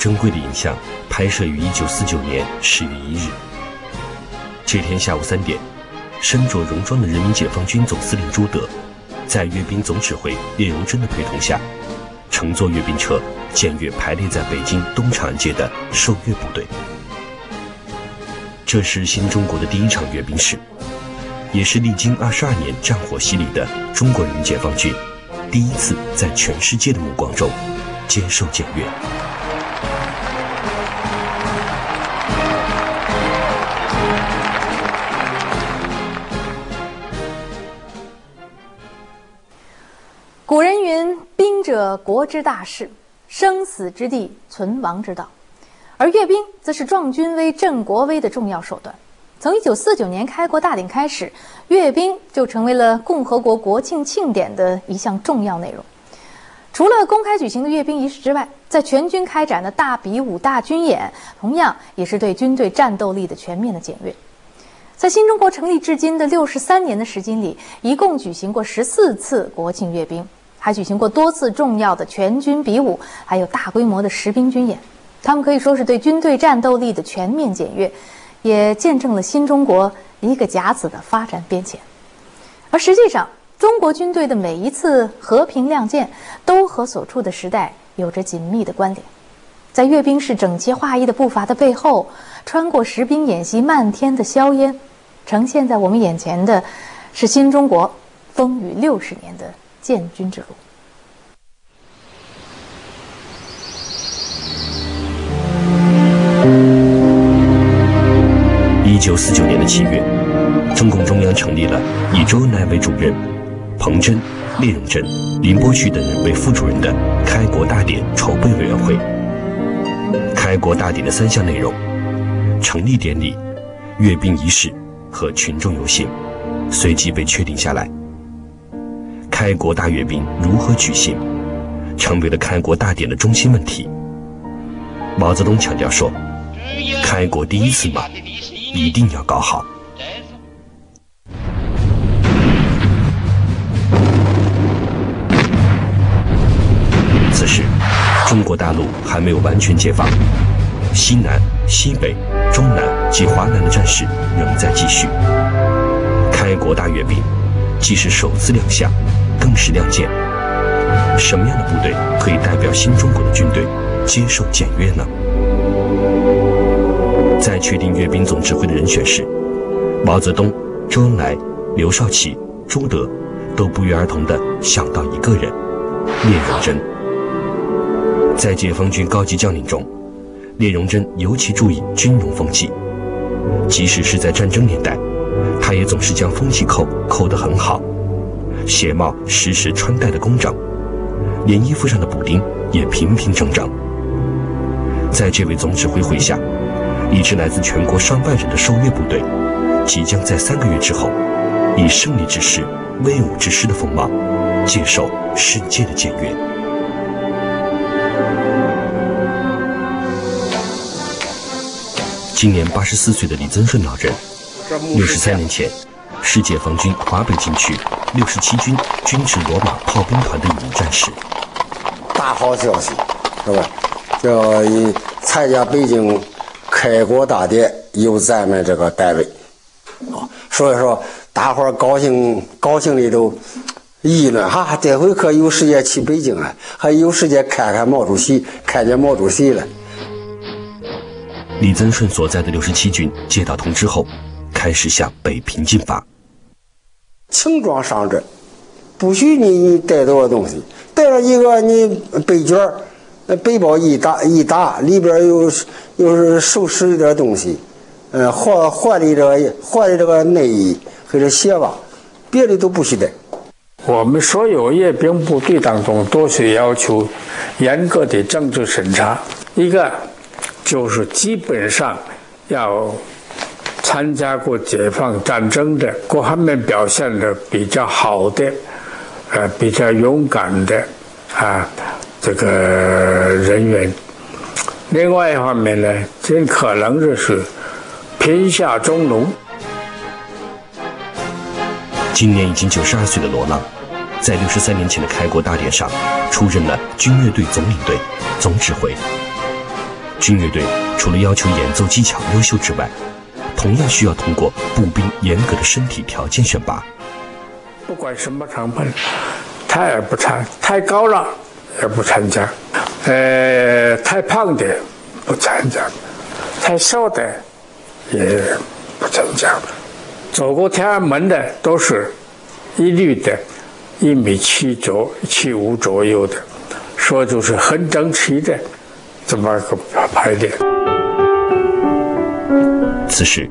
珍贵的影像拍摄于1949年10月1日。这天下午三点，身着戎装的人民解放军总司令朱德，在阅兵总指挥聂荣臻的陪同下，乘坐阅兵车检阅排列在北京东长安街的受阅部队。这是新中国的第一场阅兵式，也是历经二十二年战火洗礼的中国人民解放军第一次在全世界的目光中接受检阅。国之大事，生死之地，存亡之道。”而阅兵则是壮军威、振国威的重要手段。从1949年开国大典开始，阅兵就成为了共和国国庆庆典的一项重要内容。除了公开举行的阅兵仪式之外，在全军开展的大比武、大军演，同样也是对军队战斗力的全面的检阅。在新中国成立至今的六十三年的时间里，一共举行过十四次国庆阅兵。还举行过多次重要的全军比武，还有大规模的实兵军演，他们可以说是对军队战斗力的全面检阅，也见证了新中国一个甲子的发展变迁。而实际上，中国军队的每一次和平亮剑，都和所处的时代有着紧密的关联。在阅兵式整齐划一的步伐的背后，穿过实兵演习漫天的硝烟，呈现在我们眼前的，是新中国风雨六十年的。建军之路。一九四九年的七月，中共中央成立了以周恩来为主任、彭真、聂荣臻、林伯渠等人为副主任的开国大典筹备委员会。开国大典的三项内容：成立典礼、阅兵仪式和群众游行，随即被确定下来。开国大阅兵如何举行，成为了开国大典的中心问题。毛泽东强调说：“开国第一次嘛，一定要搞好。”此时，中国大陆还没有完全解放，西南、西北、中南及华南的战事仍在继续。开国大阅兵既是首次亮相。更是亮剑。什么样的部队可以代表新中国的军队接受检阅呢？在确定阅兵总指挥的人选时，毛泽东、周恩来、刘少奇、朱德都不约而同地想到一个人——聂荣臻。在解放军高级将领中，聂荣臻尤其注意军容风气，即使是在战争年代，他也总是将风气扣扣得很好。鞋帽时时穿戴的工整，连衣服上的补丁也平平整整。在这位总指挥麾下，一支来自全国上万人的受阅部队，即将在三个月之后，以胜利之师、威武之师的风貌，接受世界的检阅。今年八十四岁的李增顺老人，六十三年前。是解放军华北军区六十七军军职罗马炮兵团的一名战士。大好消息，是吧？叫参加北京开国大典有咱们这个单位，啊，所以说大伙儿高兴高兴的都议论哈，这回可有时间去北京了，还有时间看看毛主席，看见毛主席了。李增顺所在的六十七军接到通知后，开始向北平进发。轻装上阵，不许你你带多少东西，带了一个你背卷，那背包一打一打，里边有又是收拾一点东西，嗯，换换的这个换的这个内衣或者鞋袜，别的都不许带。我们所有阅兵部队当中都是要求严格的政治审查，一个就是基本上要。参加过解放战争的，各方面表现的比较好的，呃，比较勇敢的，啊，这个人员。另外一方面呢，尽可能的是贫下中农。今年已经九十二岁的罗浪，在六十三年前的开国大典上，出任了军乐队总领队、总指挥。军乐队除了要求演奏技巧优秀之外，同样需要通过步兵严格的身体条件选拔。不管什么成分，他也不参，太高了也不参加，呃，太胖的不参加，太瘦的也不参加。走过天安门的都是一律的，一米七左七五左右的，说就是很整齐的这么个排列。此时，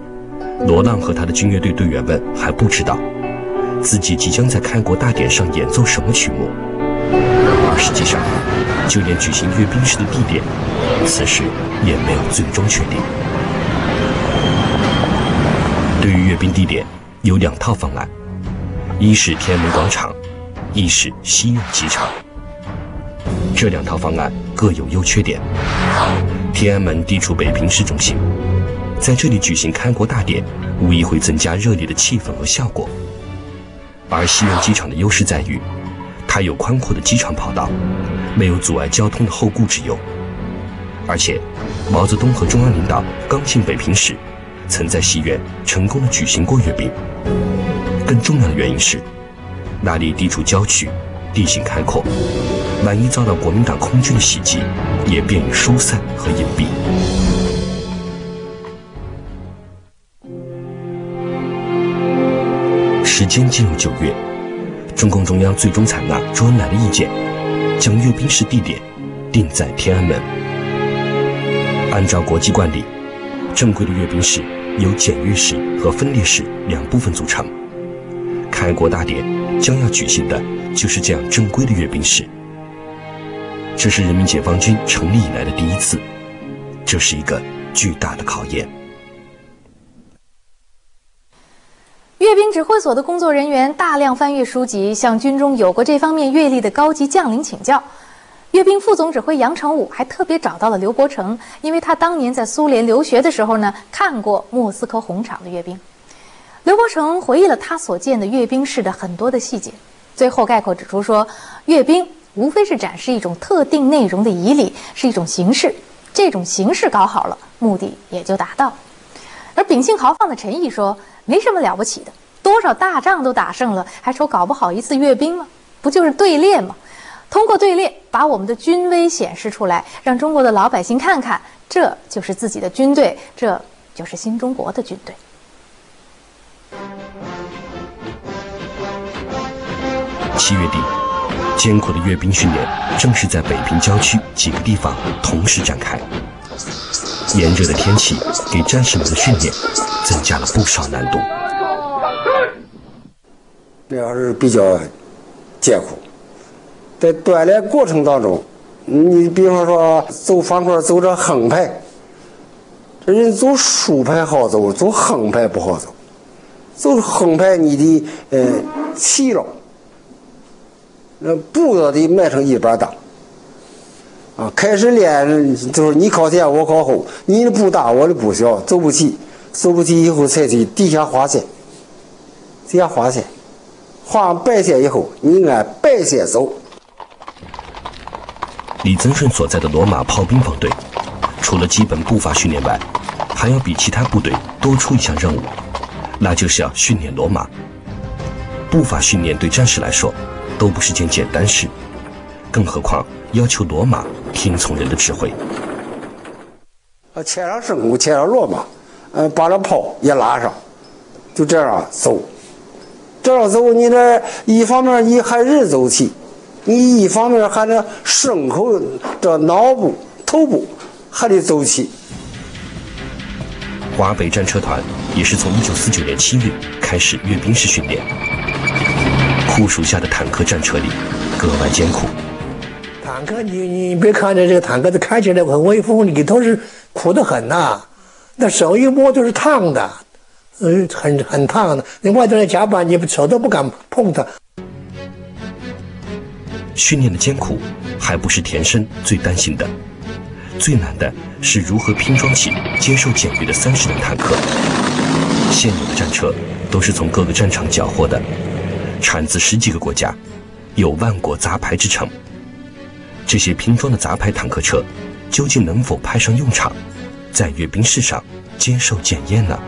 罗浪和他的军乐队队员们还不知道，自己即将在开国大典上演奏什么曲目，而实际上，就连举行阅兵式的地点，此时也没有最终确定。对于阅兵地点，有两套方案：一是天安门广场，一是西苑机场。这两套方案各有优缺点。天安门地处北平市中心。在这里举行开国大典，无疑会增加热烈的气氛和效果。而西苑机场的优势在于，它有宽阔的机场跑道，没有阻碍交通的后顾之忧。而且，毛泽东和中央领导刚进北平时，曾在西苑成功的举行过阅兵。更重要的原因是，那里地处郊区，地形开阔，万一遭到国民党空军的袭击，也便于疏散和隐蔽。时间进入九月，中共中央最终采纳周恩来的意见，将阅兵式地点定在天安门。按照国际惯例，正规的阅兵式由检阅式和分列式两部分组成。开国大典将要举行的就是这样正规的阅兵式。这是人民解放军成立以来的第一次，这是一个巨大的考验。阅兵指挥所的工作人员大量翻阅书籍，向军中有过这方面阅历的高级将领请教。阅兵副总指挥杨成武还特别找到了刘伯承，因为他当年在苏联留学的时候呢，看过莫斯科红场的阅兵。刘伯承回忆了他所见的阅兵式的很多的细节，最后概括指出说，阅兵无非是展示一种特定内容的仪礼，是一种形式，这种形式搞好了，目的也就达到。而秉性豪放的陈毅说。没什么了不起的，多少大仗都打胜了，还愁搞不好一次阅兵吗？不就是队列吗？通过队列把我们的军威显示出来，让中国的老百姓看看，这就是自己的军队，这就是新中国的军队。七月底，艰苦的阅兵训练正式在北平郊区几个地方同时展开。炎热的天气给战士们的训练增加了不少难度。那还是比较艰苦，在锻炼过程当中，你比方说走方块，走这横排，这人走竖排好走，走横排不好走。走横排你得呃齐了，那步子得迈成一般大。啊，开始练就是你靠前，我靠后，你的步大，我的步小，走不齐，走不齐以后才去底下划线，底下划线，画上白线以后，你按白线走。李增顺所在的罗马炮兵方队，除了基本步伐训练外，还要比其他部队多出一项任务，那就是要训练罗马。步伐训练对战士来说，都不是件简单事，更何况要求罗马。听从人的指挥。啊，牵上牲口，牵上罗马，嗯，把这炮也拉上，就这样走。这样走，你这一方面你还人走起，你一方面还得牲口这脑部、头部还得走起。华北战车团也是从1949年7月开始阅兵式训练，酷暑下的坦克战车里格外艰苦。坦克，你你别看着这个坦克，它开起来很威风，里头是苦得很呐。那手一摸就是烫的，嗯，很很烫的。你外头的甲板，你手都不敢碰它。训练的艰苦，还不是田生最担心的。最难的是如何拼装起接受检阅的三十辆坦克。现有的战车都是从各个战场缴获的，产自十几个国家，有万国杂牌之称。这些拼装的杂牌坦克车，究竟能否派上用场，在阅兵式上接受检验呢？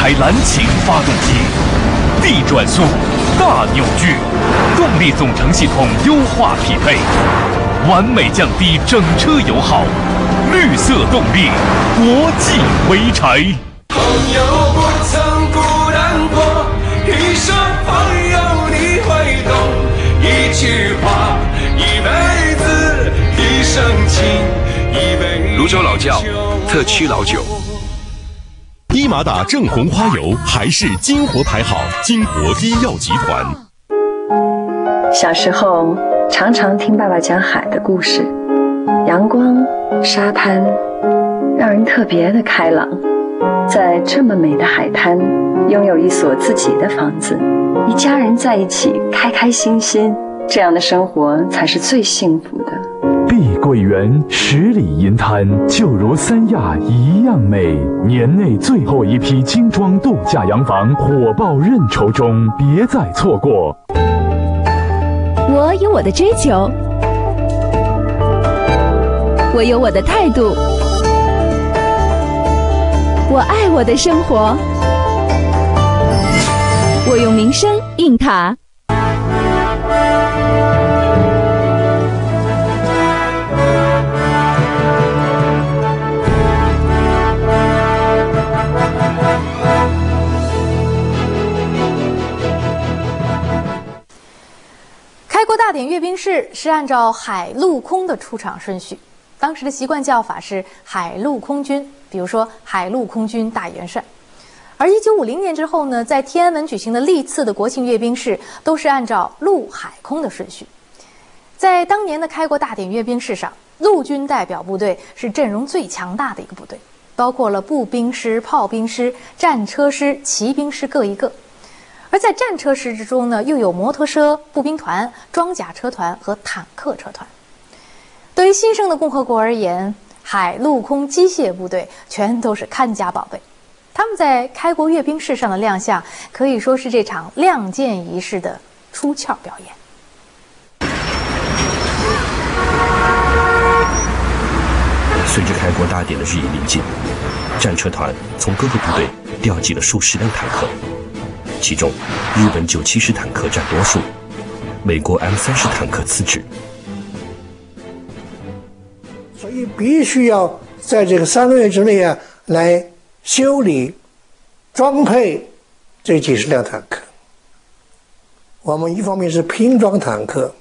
柴蓝擎发动机，地转速，大扭矩，动力总成系统优化匹配，完美降低整车油耗，绿色动力，国际潍柴。朋友不曾孤单过，一生朋友你会懂。一句话，一辈子，一生情，一杯泸州老窖特曲老酒。伊马打正红花油还是金活牌好，金活医药集团。小时候常常听爸爸讲海的故事，阳光、沙滩，让人特别的开朗。在这么美的海滩，拥有一所自己的房子，一家人在一起开开心心，这样的生活才是最幸福的。桂园十里银滩就如三亚一样美，年内最后一批精装度假洋房火爆认筹中，别再错过。我有我的追求，我有我的态度，我爱我的生活，我用名声印塔。是按照海陆空的出场顺序，当时的习惯叫法是海陆空军，比如说海陆空军大元帅。而一九五零年之后呢，在天安门举行的历次的国庆阅兵式都是按照陆海空的顺序。在当年的开国大典阅兵式上，陆军代表部队是阵容最强大的一个部队，包括了步兵师、炮兵师、战车师、骑兵师各一个。而在战车师之中呢，又有摩托车步兵团、装甲车团和坦克车团。对于新生的共和国而言，海陆空机械部队全都是看家宝贝。他们在开国阅兵式上的亮相，可以说是这场亮剑仪式的出鞘表演。随着开国大典的日益临近，战车团从各个部队调集了数十辆坦克。其中，日本九七式坦克占多数，美国 M 三式坦克次之。所以必须要在这个三个月之内啊，来修理、装配这几十辆坦克。我们一方面是拼装坦克，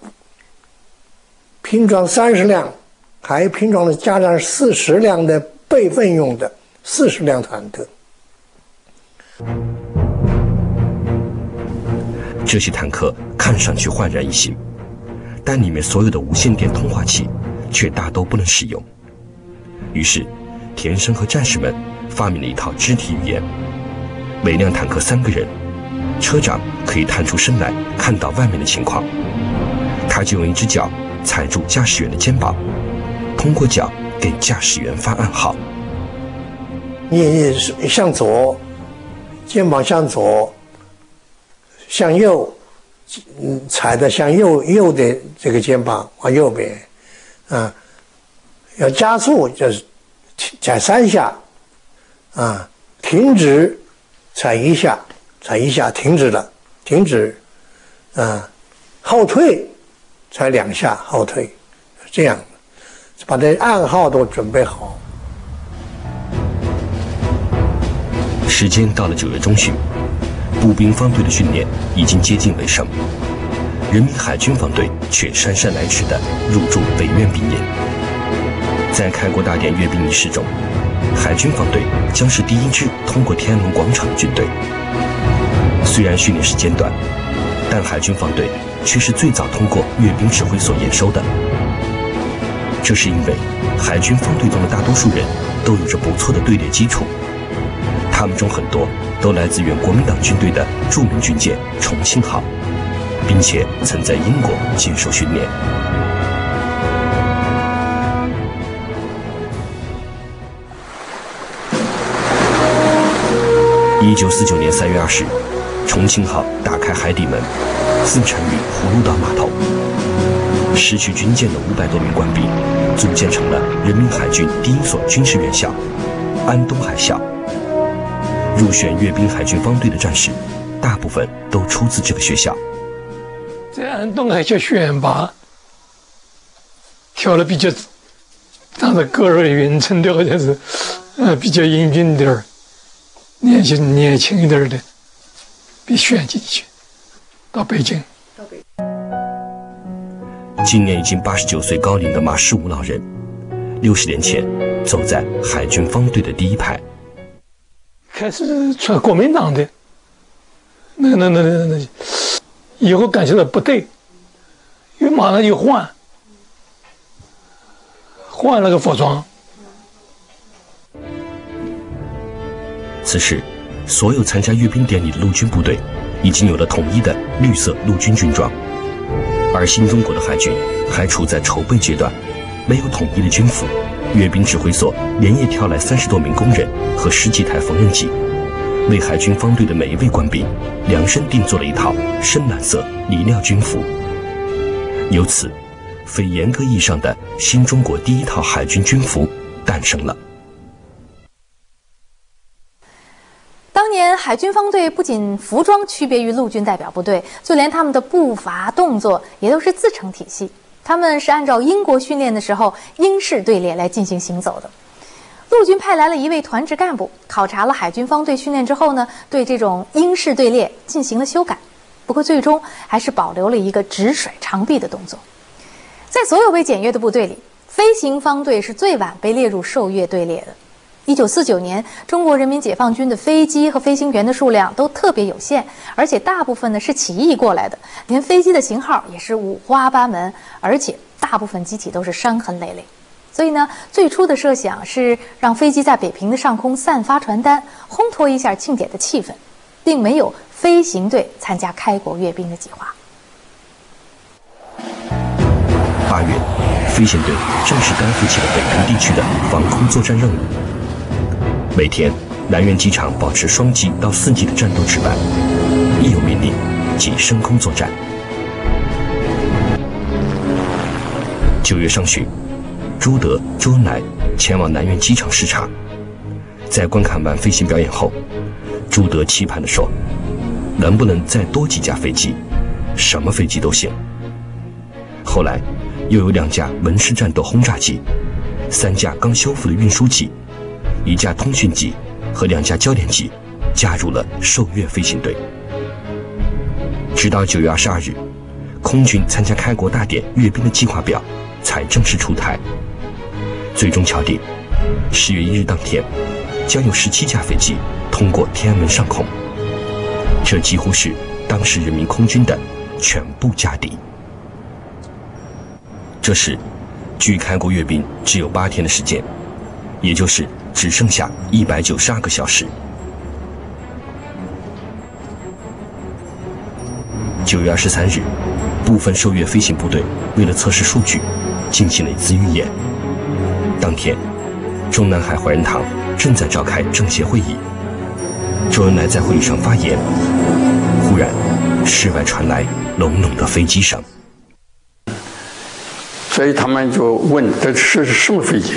拼装三十辆，还拼装了加上四十辆的备份用的四十辆坦克。这些坦克看上去焕然一新，但里面所有的无线电通话器却大都不能使用。于是，田生和战士们发明了一套肢体语言。每辆坦克三个人，车长可以探出身来看到外面的情况，他就用一只脚踩住驾驶员的肩膀，通过脚给驾驶员发暗号。你向左，肩膀向左。向右，嗯，踩的向右右的这个肩膀往右边，啊，要加速就是踩三下，啊，停止踩一下，踩一下停止了，停止，啊，后退踩两下后退，这样，把这暗号都准备好。时间到了九月中旬。步兵方队的训练已经接近尾声，人民海军方队却姗姗来迟地入驻北苑兵营。在开国大典阅兵仪式中，海军方队将是第一支通过天安门广场的军队。虽然训练时间短，但海军方队却是最早通过阅兵指挥所验收的。这是因为海军方队中的大多数人都有着不错的队列基础，他们中很多。都来自原国民党军队的著名军舰“重庆号”，并且曾在英国接受训练。一九四九年三月二十日，重庆号打开海底门，自沉于葫芦岛码头。失去军舰的五百多名官兵，组建成了人民海军第一所军事院校——安东海校。入选阅兵海军方队的战士，大部分都出自这个学校。在安东海校选拔，挑了比较长得个儿匀称的，好像是呃比较英俊点儿。年轻年轻一点的，被选进去，到北京。今年已经八十九岁高龄的马世武老人，六十年前走在海军方队的第一排。开始穿国民党的，那那那那那，以后感觉到不对，又马上就换，换了个服装。此时，所有参加阅兵典礼的陆军部队已经有了统一的绿色陆军军装，而新中国的海军还处在筹备阶段，没有统一的军服。阅兵指挥所连夜调来三十多名工人和十几台缝纫机，为海军方队的每一位官兵量身定做了一套深蓝色呢料军服。由此，非严格意义上的新中国第一套海军军服诞生了。当年海军方队不仅服装区别于陆军代表部队，就连他们的步伐动作也都是自成体系。他们是按照英国训练的时候英式队列来进行行走的。陆军派来了一位团职干部，考察了海军方队训练之后呢，对这种英式队列进行了修改。不过最终还是保留了一个直甩长臂的动作。在所有被检阅的部队里，飞行方队是最晚被列入受阅队列的。一九四九年，中国人民解放军的飞机和飞行员的数量都特别有限，而且大部分呢是起义过来的，连飞机的型号也是五花八门，而且大部分机体都是伤痕累累。所以呢，最初的设想是让飞机在北平的上空散发传单，烘托一下庆典的气氛，并没有飞行队参加开国阅兵的计划。八月，飞行队正式担负起了北平地区的防空作战任务。每天，南苑机场保持双机到四机的战斗值班，一有命令即升空作战。九月上旬，朱德、周恩来前往南苑机场视察，在观看完飞行表演后，朱德期盼地说：“能不能再多几架飞机？什么飞机都行。”后来，又有两架文式战斗轰炸机，三架刚修复的运输机。一架通讯机和两架教练机加入了受阅飞行队。直到九月二十二日，空军参加开国大典阅兵的计划表才正式出台。最终敲定，十月一日当天，将有十七架飞机通过天安门上空。这几乎是当时人民空军的全部家底。这时，距开国阅兵只有八天的时间，也就是。只剩下一百九十二个小时。九月二十三日，部分受阅飞行部队为了测试数据，进行了一次预演。当天，中南海怀仁堂正在召开政协会议。周恩来在会议上发言，忽然，室外传来隆隆的飞机声。所以他们就问：“这是什么飞机？”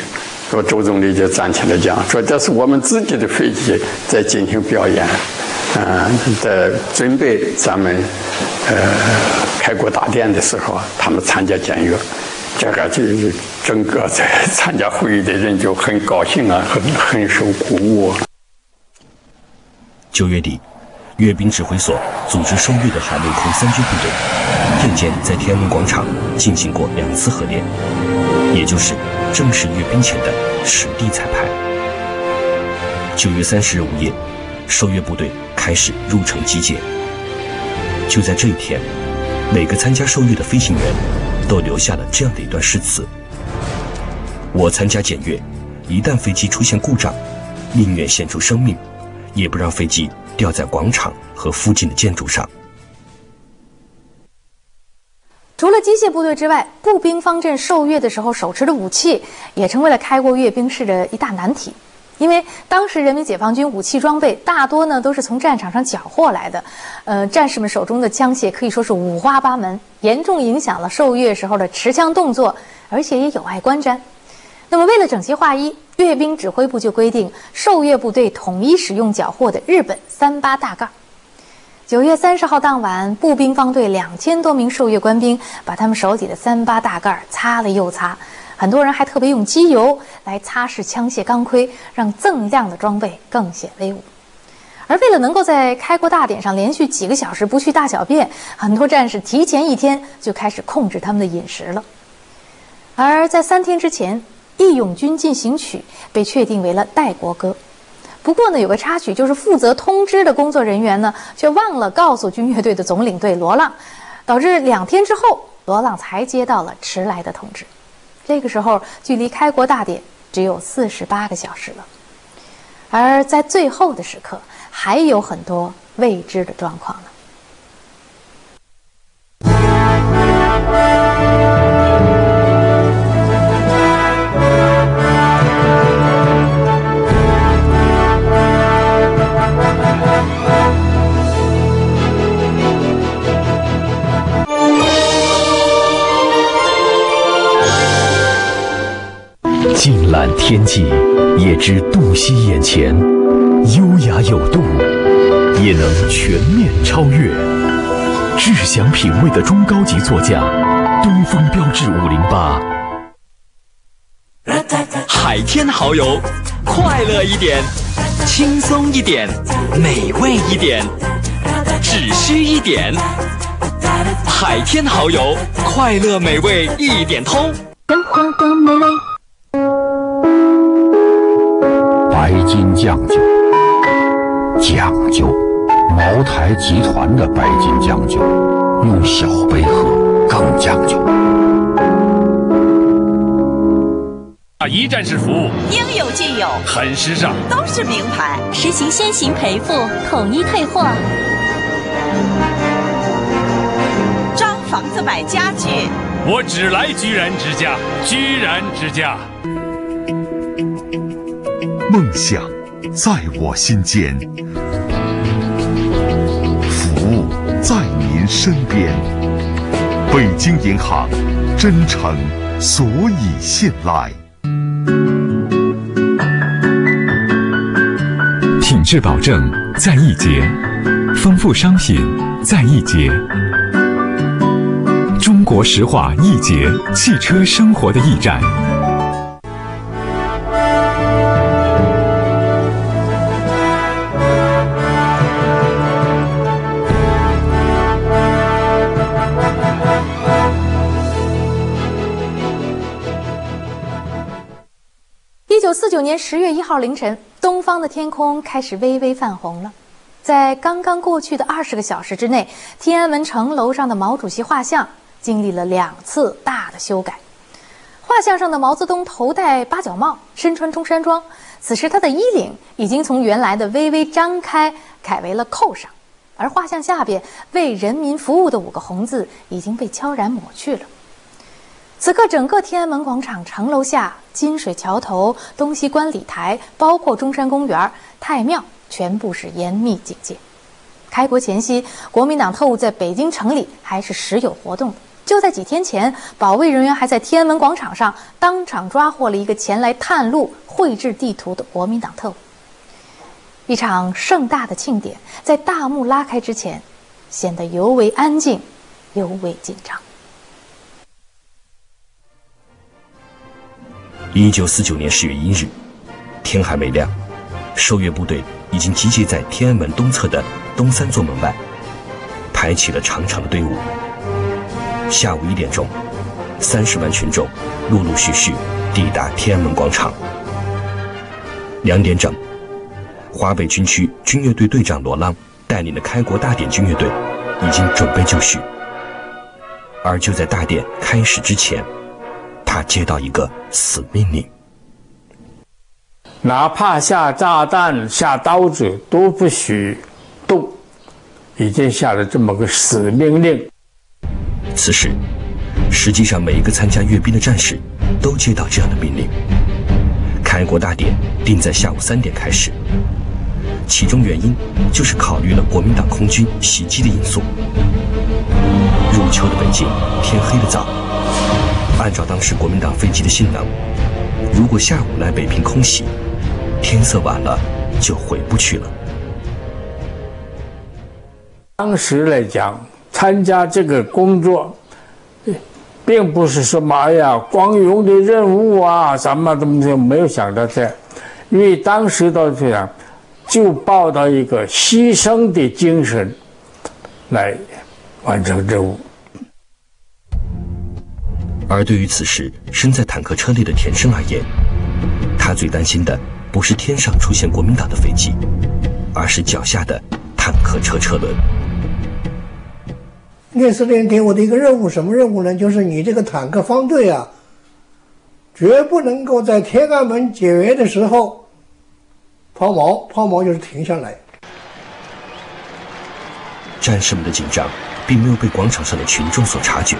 说周总理就站起来讲说：“这是我们自己的飞机在进行表演，嗯，在准备咱们呃开国大典的时候，他们参加检阅，这个就是整个在参加会议的人就很高兴啊，很很受鼓舞。”九月底，阅兵指挥所组织受阅的海陆空三军部队，夜间在天安门广场进行过两次合练，也就是。正式阅兵前的实地彩排。九月三十日午夜，受阅部队开始入城集结。就在这一天，每个参加受阅的飞行员都留下了这样的一段誓词：“我参加检阅，一旦飞机出现故障，宁愿献出生命，也不让飞机掉。”在广场和附近的建筑上。除了机械部队之外，步兵方阵受阅的时候手持的武器也成为了开国阅兵式的一大难题。因为当时人民解放军武器装备大多呢都是从战场上缴获来的，呃，战士们手中的枪械可以说是五花八门，严重影响了受阅时候的持枪动作，而且也有碍观瞻。那么，为了整齐划一，阅兵指挥部就规定受阅部队统一使用缴获的日本三八大盖。九月三十号当晚，步兵方队两千多名受阅官兵把他们手里的三八大盖擦了又擦。很多人还特别用机油来擦拭枪械钢盔，让锃亮的装备更显威武。而为了能够在开国大典上连续几个小时不去大小便，很多战士提前一天就开始控制他们的饮食了。而在三天之前，《义勇军进行曲》被确定为了代国歌。不过呢，有个插曲，就是负责通知的工作人员呢，却忘了告诉军乐队的总领队罗浪，导致两天之后，罗浪才接到了迟来的通知。这个时候，距离开国大典只有四十八个小时了，而在最后的时刻，还有很多未知的状况呢。天际，也知洞悉眼前；优雅有度，也能全面超越。志享品味的中高级座驾，东风标致五零八。海天蚝油，快乐一点，轻松一点，美味一点，只需一点。海天蚝油，快乐美味一点通。酱酒，讲究。茅台集团的白金酱酒，用小杯喝更讲究。啊，一站式服务，应有尽有，很时尚，都是名牌，实行先行赔付，统一退货。装房子买家具，我只来居然之家，居然之家。梦想在我心间，服务在您身边。北京银行，真诚所以信赖。品质保证在一节，丰富商品在一节。中国石化一节，汽车生活的驿站。九年十月一号凌晨，东方的天空开始微微泛红了。在刚刚过去的二十个小时之内，天安门城楼上的毛主席画像经历了两次大的修改。画像上的毛泽东头戴八角帽，身穿中山装，此时他的衣领已经从原来的微微张开改为了扣上，而画像下边“为人民服务”的五个红字已经被悄然抹去了。此刻，整个天安门广场城楼下、金水桥头、东西关礼台，包括中山公园、太庙，全部是严密警戒。开国前夕，国民党特务在北京城里还是时有活动的。就在几天前，保卫人员还在天安门广场上当场抓获了一个前来探路、绘制地图的国民党特务。一场盛大的庆典在大幕拉开之前，显得尤为安静，尤为紧张。一九四九年十月一日，天还没亮，受阅部队已经集结在天安门东侧的东三座门外，排起了长长的队伍。下午一点钟，三十万群众陆陆续续抵达天安门广场。两点整，华北军区军乐队队长罗浪带领的开国大典军乐队已经准备就绪。而就在大典开始之前，他接到一个死命令：哪怕下炸弹、下刀子都不许动，已经下了这么个死命令。此时，实际上每一个参加阅兵的战士都接到这样的命令：开国大典定在下午三点开始。其中原因就是考虑了国民党空军袭击的因素。入秋的北京，天黑的早。按照当时国民党飞机的性能，如果下午来北平空袭，天色晚了就回不去了。当时来讲，参加这个工作，并不是什么哎呀光荣的任务啊，什么东西没有想到这，因为当时都这样，就抱着一个牺牲的精神来完成任务。而对于此时身在坦克车内的田生而言，他最担心的不是天上出现国民党的飞机，而是脚下的坦克车车轮。聂司令给我的一个任务，什么任务呢？就是你这个坦克方队啊，绝不能够在天安门解围的时候抛锚，抛锚就是停下来。战士们的紧张，并没有被广场上的群众所察觉。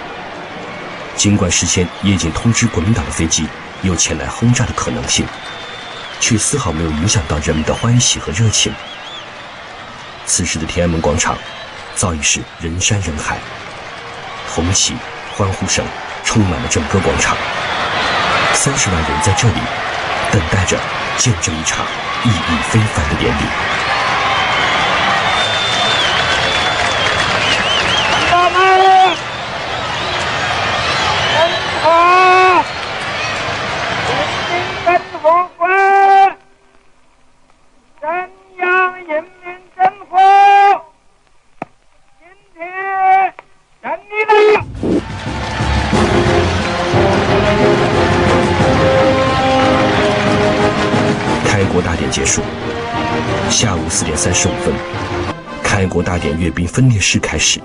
尽管事先已经通知国民党的飞机有前来轰炸的可能性，却丝毫没有影响到人们的欢喜和热情。此时的天安门广场早已是人山人海，红旗、欢呼声充满了整个广场。三十万人在这里等待着见证一场意义非凡的典礼。啊！人民真活乖，真让人民政府。今天，让你的开国大典结束。下午四点三十五分，开国大典阅兵分列式开始，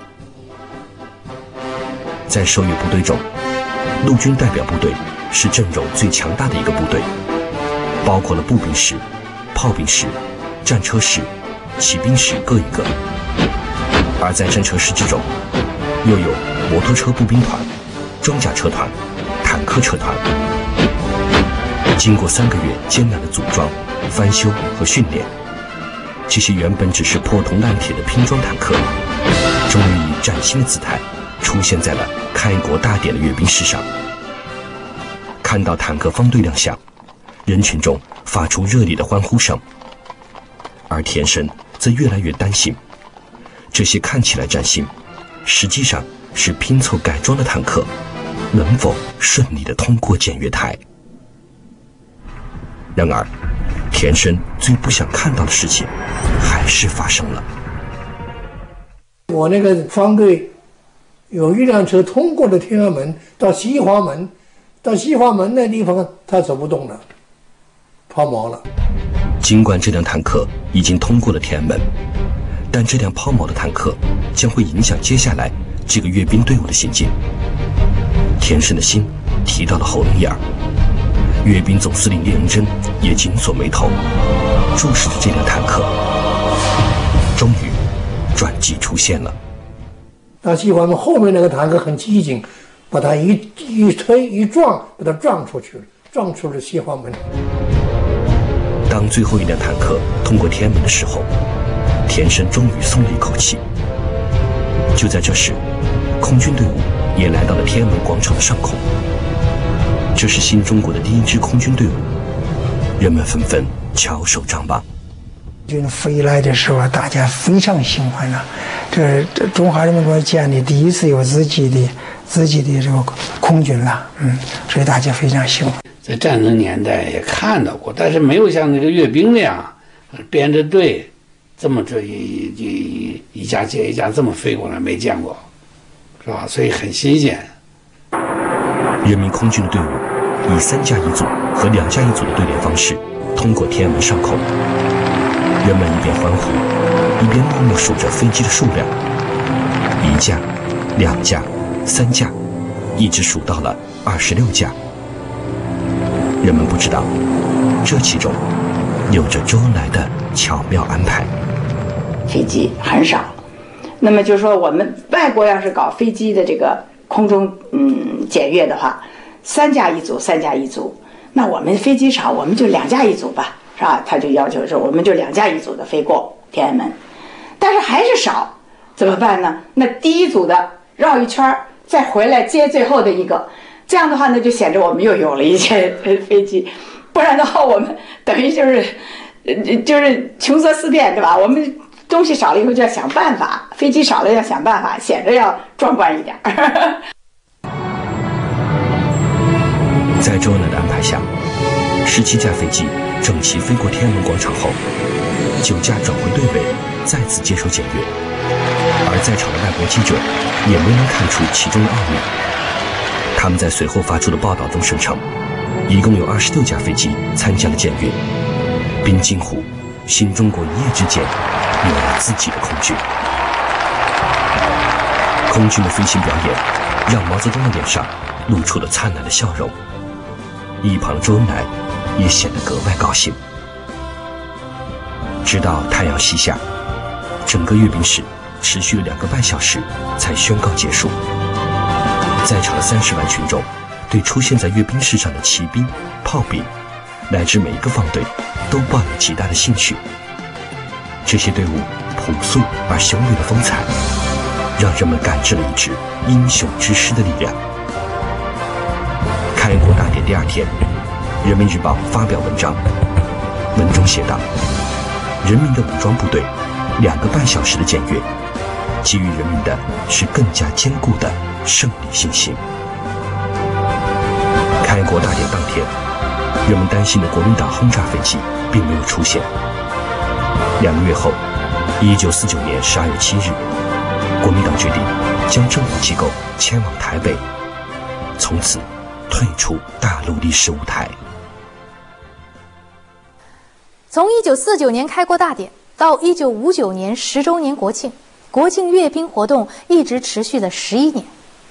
在受阅部队中。陆军代表部队是阵容最强大的一个部队，包括了步兵师、炮兵师、战车师、骑兵师各一个。而在战车师之中，又有摩托车步兵团、装甲车团、坦克车团。经过三个月艰难的组装。翻修和训练，这些原本只是破铜烂铁的拼装坦克，终于以崭新的姿态出现在了开国大典的阅兵式上。看到坦克方队亮相，人群中发出热烈的欢呼声。而田生则越来越担心，这些看起来崭新，实际上是拼凑改装的坦克，能否顺利的通过检阅台？然而。田生最不想看到的事情，还是发生了。我那个方队有一辆车通过了天安门，到西华门，到西华门那地方，他走不动了，抛锚了。尽管这辆坦克已经通过了天安门，但这辆抛锚的坦克将会影响接下来这个阅兵队伍的行进。田生的心提到了喉咙眼儿。阅兵总司令聂荣臻也紧锁眉头，注视着这辆坦克。终于，转机出现了。那西华门后面那个坦克很机警，把它一一推一撞，把它撞出去了，撞出了西华门。当最后一辆坦克通过天安门的时候，田生终于松了一口气。就在这时，空军队伍也来到了天安门广场的上空。这是新中国的第一支空军队伍，人们纷纷翘首张望。军飞来的时候，大家非常兴奋啊！这这中华人民共和国建立第一次有自己的自己的这个空军了，嗯，所以大家非常兴奋。在战争年代也看到过，但是没有像那个阅兵那样编着队这么这一一一架接一架这么飞过来，没见过，是吧？所以很新鲜。人民空军的队伍。以三架一组和两架一组的队列方式通过天安门上空，人们一边欢呼，一边默默数着飞机的数量：一架、两架、三架，一直数到了二十六架。人们不知道，这其中有着周恩来的巧妙安排。飞机很少。那么就是说，我们外国要是搞飞机的这个空中嗯检阅的话，三架一组，三架一组。那我们飞机少，我们就两架一组吧，是吧？他就要求说，我们就两架一组的飞过天安门，但是还是少，怎么办呢？那第一组的绕一圈，再回来接最后的一个，这样的话呢，就显着我们又有了一些飞机，不然的话，我们等于就是就是穷则思变，对吧？我们东西少了以后就要想办法，飞机少了要想办法，显着要壮观一点。在周恩来的安排下，十七架飞机整齐飞过天安门广场后，九架转回队尾，再次接受检阅。而在场的外国记者也没能看出其中的奥秘。他们在随后发出的报道中声称，一共有二十六架飞机参加了检阅，并惊呼：“新中国一夜之间有了自己的空军。”空军的飞行表演让毛泽东的脸上露出了灿烂的笑容。一旁的周恩来也显得格外高兴。直到太阳西下，整个阅兵式持续了两个半小时才宣告结束。在场的三十万群众对出现在阅兵式上的骑兵、炮兵，乃至每一个方队，都抱有极大的兴趣。这些队伍朴素而雄伟的风采，让人们感知了一支英雄之师的力量。开国大典第二天，《人民日报》发表文章，文中写道：“人民的武装部队两个半小时的检阅，给予人民的是更加坚固的胜利信心。”开国大典当天，人们担心的国民党轰炸飞机并没有出现。两个月后，一九四九年十二月七日，国民党决定将政府机构迁往台北，从此。退出大陆历史舞台。从一九四九年开国大典到一九五九年十周年国庆，国庆阅兵活动一直持续了十一年。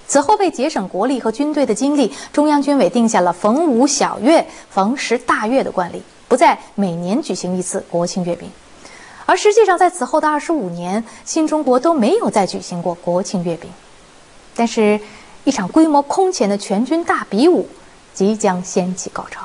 此后，为节省国力和军队的精力，中央军委定下了逢五小月、逢十大月的惯例，不再每年举行一次国庆阅兵。而实际上，在此后的二十五年，新中国都没有再举行过国庆阅兵。但是，一场规模空前的全军大比武即将掀起高潮。